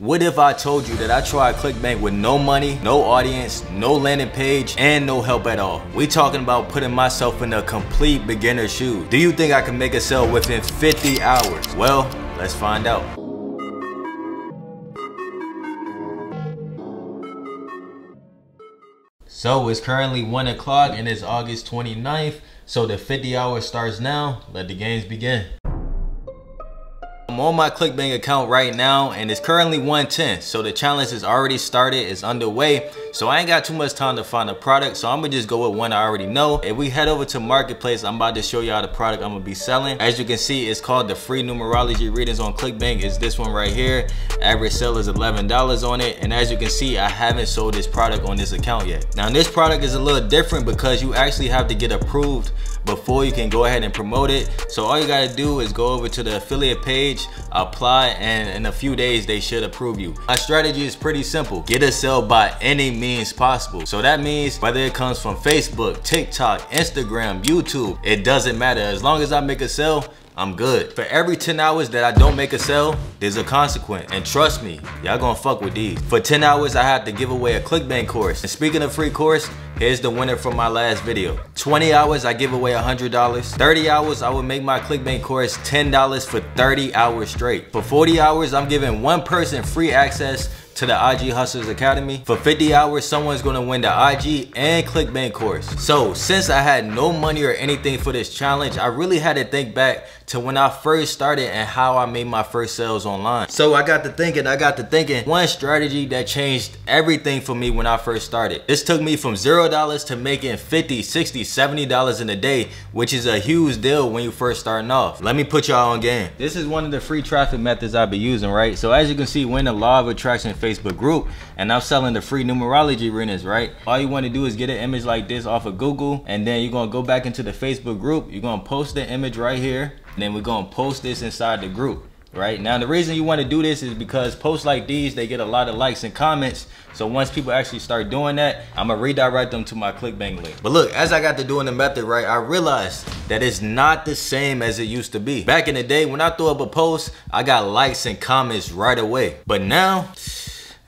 What if I told you that I tried ClickBank with no money, no audience, no landing page, and no help at all? We talking about putting myself in a complete beginner shoes. Do you think I can make a sale within 50 hours? Well, let's find out. So it's currently 1 o'clock and it's August 29th. So the 50 hours starts now. Let the games begin. On my ClickBank account right now and it's currently 110. So the challenge is already started, it's underway. So I ain't got too much time to find a product. So I'm gonna just go with one I already know. If we head over to Marketplace, I'm about to show y'all the product I'm gonna be selling. As you can see, it's called the free numerology readings on ClickBank. It's this one right here. Average sale is $11 on it. And as you can see, I haven't sold this product on this account yet. Now this product is a little different because you actually have to get approved before you can go ahead and promote it. So all you gotta do is go over to the affiliate page, apply, and in a few days they should approve you. My strategy is pretty simple. Get a sale by any means possible. So that means whether it comes from Facebook, TikTok, Instagram, YouTube, it doesn't matter. As long as I make a sale, I'm good. For every 10 hours that I don't make a sale, there's a consequence. And trust me, y'all gonna fuck with these. For 10 hours, I have to give away a ClickBank course. And speaking of free course, here's the winner from my last video. 20 hours, I give away $100. 30 hours, I would make my ClickBank course $10 for 30 hours straight. For 40 hours, I'm giving one person free access to the IG Hustlers Academy. For 50 hours, someone's gonna win the IG and ClickBank course. So since I had no money or anything for this challenge, I really had to think back to when I first started and how I made my first sales online. So I got to thinking, I got to thinking, one strategy that changed everything for me when I first started. This took me from $0 to making 50, 60, $70 in a day, which is a huge deal when you first starting off. Let me put y'all on game. This is one of the free traffic methods I've been using, right? So as you can see, we're in the law of attraction Facebook group and I'm selling the free numerology readings, right? All you want to do is get an image like this off of Google and then you're to go back into the Facebook group. You're to post the image right here. And then we're to post this inside the group right? Now the reason you want to do this is because posts like these they get a lot of likes and comments. So once people actually start doing that i'm gonna redirect them to my clickbank link. But look as i got to doing the method right i realized that it's not the same as it used to be. Back in the day when i threw up a post i got likes and comments right away. But now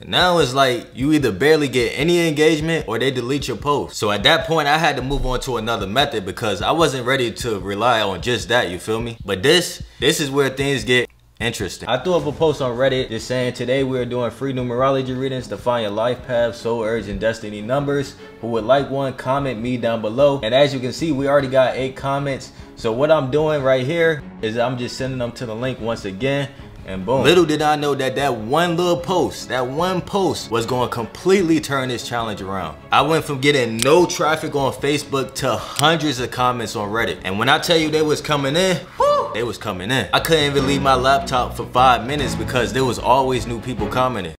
now it's like you either barely get any engagement or they delete your post. So at that point, I had to move on to another method because I wasn't ready to rely on just that, you feel me? But this, this is where things get interesting. I threw up a post on Reddit just saying today we're doing free numerology readings to find your life path, soul urge, and destiny numbers. Who would like one, comment me down below. And as you can see, we already got eight comments. So what I'm doing right here is I'm just sending them to the link once again and boom. Little did I know that that one little post, that one post was going to completely turn this challenge around. I went from getting no traffic on Facebook to hundreds of comments on Reddit. And when I tell you they was coming in, they was coming in. I couldn't even leave my laptop for five minutes because there was always new people commenting.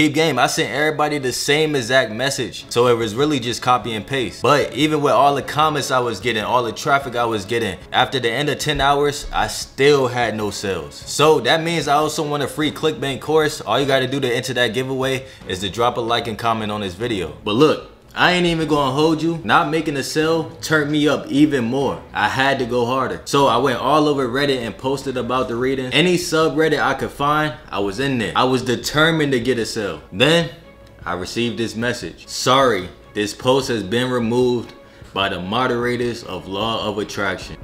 Peep game, I sent everybody the same exact message. So it was really just copy and paste. But even with all the comments I was getting, all the traffic I was getting, after the end of 10 hours, I still had no sales. So that means I also want a free ClickBank course. All you gotta do to enter that giveaway is to drop a like and comment on this video. But look, I ain't even gonna hold you. Not making a sale turned me up even more. I had to go harder. So I went all over Reddit and posted about the reading. Any subreddit I could find, I was in there. I was determined to get a sale. Then I received this message. Sorry, this post has been removed by the moderators of Law of Attraction.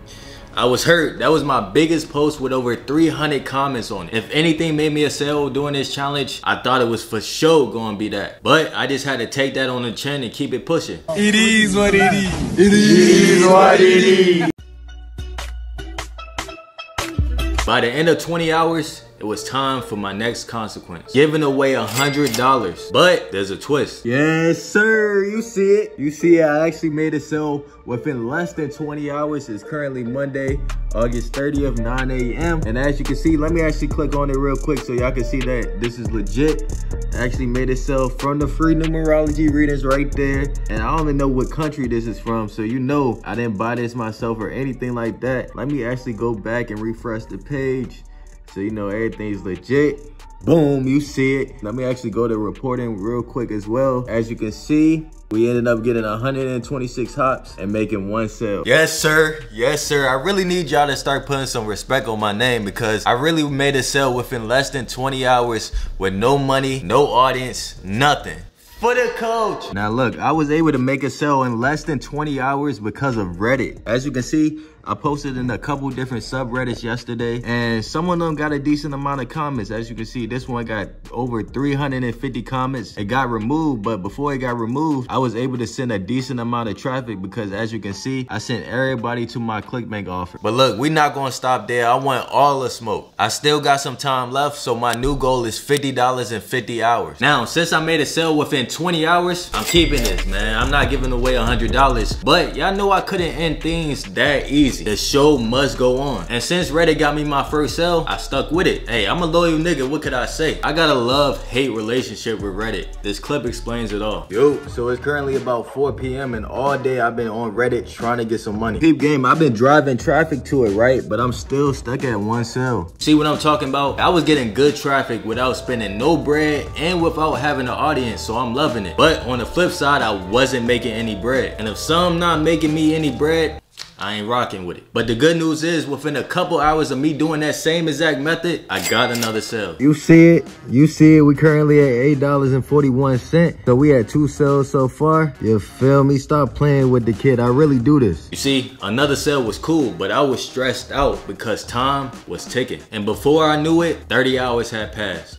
I was hurt. That was my biggest post with over 300 comments on it. If anything made me a sale during this challenge, I thought it was for sure gonna be that. But I just had to take that on the chin and keep it pushing. It is what it is. It is what it is. By the end of 20 hours, it was time for my next consequence. Giving away a $100. But there's a twist. Yes, sir. You see it. You see. I actually made a sale within less than 20 hours. It's currently Monday, August 30th, 9 a.m. And as you can see, let me actually click on it real quick so y'all can see that this is legit. I actually made a sale from the free numerology readings right there. And I don't even know what country this is from. So you know I didn't buy this myself or anything like that. Let me actually go back and refresh the page. So you know everything's legit. Boom, you see it. Let me actually go to reporting real quick as well. As you can see, we ended up getting 126 hops and making one sale. Yes, sir. Yes, sir. I really need y'all to start putting some respect on my name because I really made a sale within less than 20 hours with no money, no audience, nothing for the coach. Now look, I was able to make a sale in less than 20 hours because of Reddit. As you can see, I posted in a couple different subreddits yesterday and some of them got a decent amount of comments. As you can see, this one got over 350 comments. It got removed, but before it got removed, I was able to send a decent amount of traffic because as you can see, I sent everybody to my ClickBank offer. But look, we not gonna stop there. I want all the smoke. I still got some time left, so my new goal is $50 in 50 hours. Now, since I made a sale within 20 hours, I'm keeping this, man. I'm not giving away $100, but y'all know I couldn't end things that easy easy. The show must go on. And since Reddit got me my first sale, I stuck with it. Hey, I'm a loyal nigga, what could I say? I got a love-hate relationship with Reddit. This clip explains it all. Yo, so it's currently about 4 p.m. and all day I've been on Reddit trying to get some money. Peep game, I've been driving traffic to it, right? But I'm still stuck at one sale. See what I'm talking about? I was getting good traffic without spending no bread and without having an audience, so I'm loving it. But on the flip side, I wasn't making any bread. And if some not making me any bread, I ain't rocking with it. But the good news is within a couple hours of me doing that same exact method, I got another sale. You see it, you see it, we currently at $8.41. So we had two sales so far. You feel me? Stop playing with the kid. I really do this. You see, another sale was cool, but I was stressed out because time was ticking. And before I knew it, 30 hours had passed.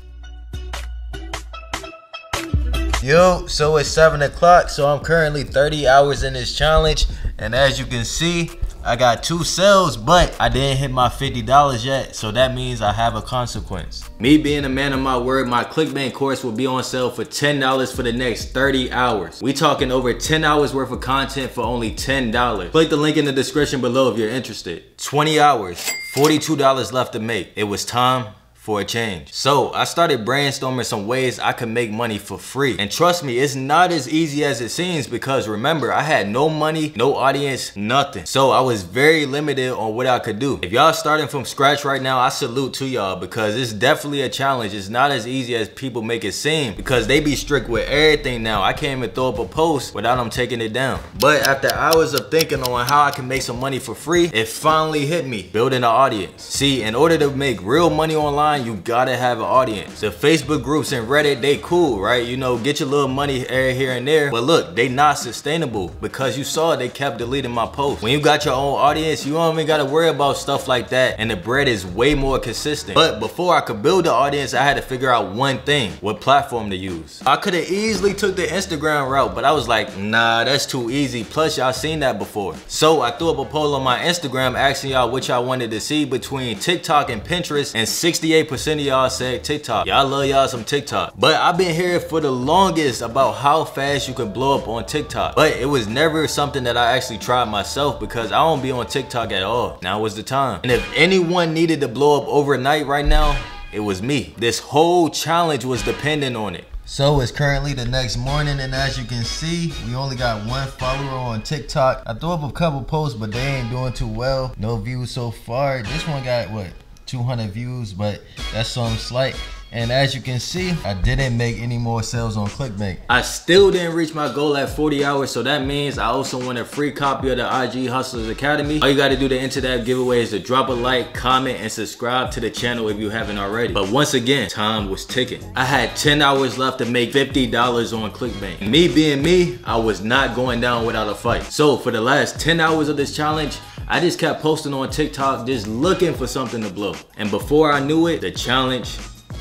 Yo, so it's 7 o'clock, so I'm currently 30 hours in this challenge. And as you can see, I got two sales, but I didn't hit my $50 yet, so that means I have a consequence. Me being a man of my word, my ClickBank course will be on sale for $10 for the next 30 hours. We talking over 10 hours worth of content for only $10. Click the link in the description below if you're interested. 20 hours, $42 left to make. It was time for a change. So I started brainstorming some ways I could make money for free. And trust me, it's not as easy as it seems because remember, I had no money, no audience, nothing. So I was very limited on what I could do. If y'all starting from scratch right now, I salute to y'all because it's definitely a challenge. It's not as easy as people make it seem because they be strict with everything now. I can't even throw up a post without them taking it down. But after hours of thinking on how I can make some money for free, it finally hit me, building an audience. See, in order to make real money online, online, you gotta have an audience. The Facebook groups and Reddit, they cool, right? You know, get your little money here and there. But look, they not sustainable because you saw they kept deleting my posts. When you got your own audience, you don't even gotta worry about stuff like that. And the bread is way more consistent. But before I could build the audience, I had to figure out one thing, what platform to use. I could have easily took the Instagram route, but I was like, nah, that's too easy. Plus y'all seen that before. So I threw up a poll on my Instagram asking y'all what y'all wanted to see between TikTok and Pinterest and 68 percent of y'all said TikTok. Y'all love y'all some TikTok. But I've been hearing for the longest about how fast you can blow up on TikTok. But it was never something that I actually tried myself because I don't be on TikTok at all. Now was the time. And if anyone needed to blow up overnight right now, it was me. This whole challenge was dependent on it. So it's currently the next morning and as you can see, we only got one follower on TikTok. I threw up a couple posts, but they ain't doing too well. No views so far. This one got what, 200 views, but that's some slight. And as you can see, I didn't make any more sales on ClickBank. I still didn't reach my goal at 40 hours, so that means I also won a free copy of the IG Hustlers Academy. All you gotta do to enter that giveaway is to drop a like, comment, and subscribe to the channel if you haven't already. But once again, time was ticking. I had 10 hours left to make $50 on ClickBank. Me being me, I was not going down without a fight. So for the last 10 hours of this challenge, I just kept posting on TikTok, just looking for something to blow. And before I knew it, the challenge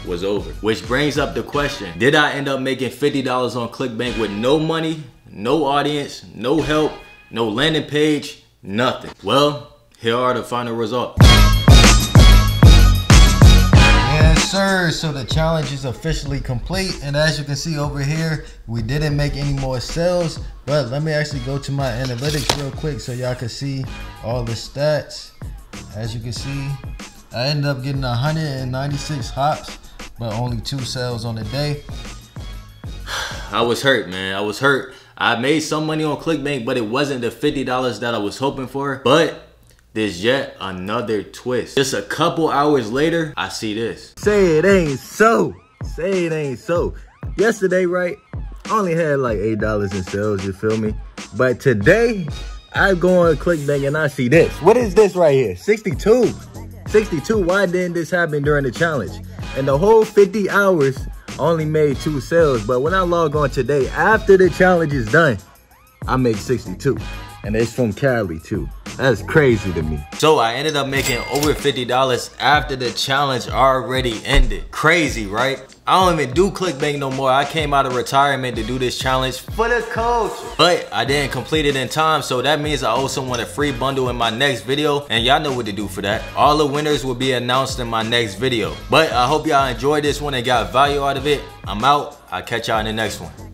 was over. Which brings up the question, did I end up making $50 on ClickBank with no money, no audience, no help, no landing page, nothing? Well, here are the final results. Sir. So the challenge is officially complete. And as you can see over here, we didn't make any more sales. But let me actually go to my analytics real quick so y'all can see all the stats. As you can see, I ended up getting 196 hops but only two sales on the day. I was hurt, man. I was hurt. I made some money on ClickBank, but it wasn't the $50 that I was hoping for. But there's yet another twist. Just a couple hours later, I see this. Say it ain't so. Say it ain't so. Yesterday, right? I only had like $8 in sales, you feel me? But today, I go on ClickBank and I see this. What is this right here? 62. 62. Why didn't this happen during the challenge? And the whole 50 hours, only made two sales. But when I log on today, after the challenge is done, I make 62. And it's from Cali too. That's crazy to me. So I ended up making over $50 after the challenge already ended. Crazy, right? I don't even do ClickBank no more. I came out of retirement to do this challenge for the coach. But I didn't complete it in time, so that means I owe someone a free bundle in my next video. And y'all know what to do for that. All the winners will be announced in my next video. But I hope y'all enjoyed this one and got value out of it. I'm out. I'll catch y'all in the next one.